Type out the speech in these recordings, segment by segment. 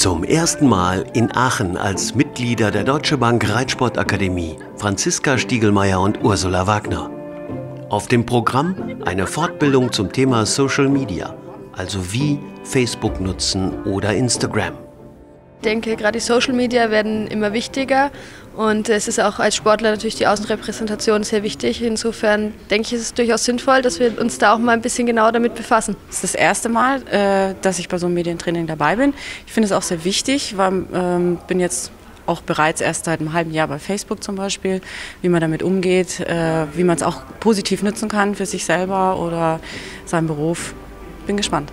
Zum ersten Mal in Aachen als Mitglieder der Deutsche Bank Reitsportakademie Franziska Stiegelmeier und Ursula Wagner. Auf dem Programm eine Fortbildung zum Thema Social Media, also wie Facebook nutzen oder Instagram. Ich denke, gerade die Social Media werden immer wichtiger und es ist auch als Sportler natürlich die Außenrepräsentation sehr wichtig. Insofern denke ich, ist es durchaus sinnvoll, dass wir uns da auch mal ein bisschen genauer damit befassen. Es ist das erste Mal, äh, dass ich bei so einem Medientraining dabei bin. Ich finde es auch sehr wichtig, weil ähm, bin jetzt auch bereits erst seit einem halben Jahr bei Facebook zum Beispiel, wie man damit umgeht, äh, wie man es auch positiv nutzen kann für sich selber oder seinen Beruf. Bin gespannt.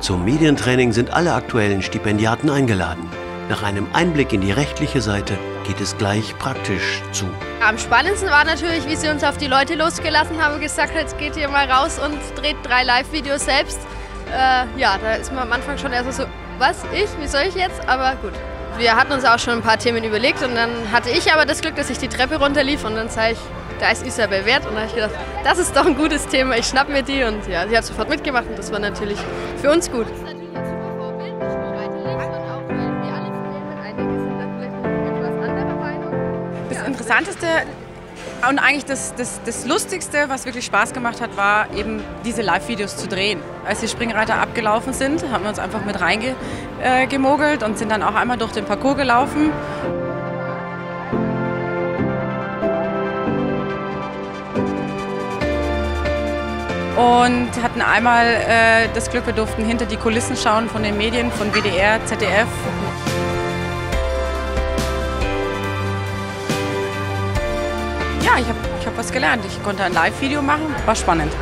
Zum Medientraining sind alle aktuellen Stipendiaten eingeladen. Nach einem Einblick in die rechtliche Seite geht es gleich praktisch zu. Am spannendsten war natürlich, wie sie uns auf die Leute losgelassen haben und gesagt, jetzt geht ihr mal raus und dreht drei Live-Videos selbst. Äh, ja, da ist man am Anfang schon erst so, was, ich, wie soll ich jetzt? Aber gut. Wir hatten uns auch schon ein paar Themen überlegt und dann hatte ich aber das Glück, dass ich die Treppe runterlief und dann sah ich, da ist Isabel Wert und da habe ich gedacht, das ist doch ein gutes Thema, ich schnapp mir die und ja, sie hat sofort mitgemacht und das war natürlich für uns gut. Interessanteste und eigentlich das, das, das Lustigste, was wirklich Spaß gemacht hat, war eben diese Live-Videos zu drehen. Als die Springreiter abgelaufen sind, haben wir uns einfach mit reingemogelt und sind dann auch einmal durch den Parcours gelaufen. und hatten einmal äh, das Glück, wir durften hinter die Kulissen schauen von den Medien, von WDR, ZDF. Ich habe ich hab was gelernt. Ich konnte ein Live-Video machen, war spannend.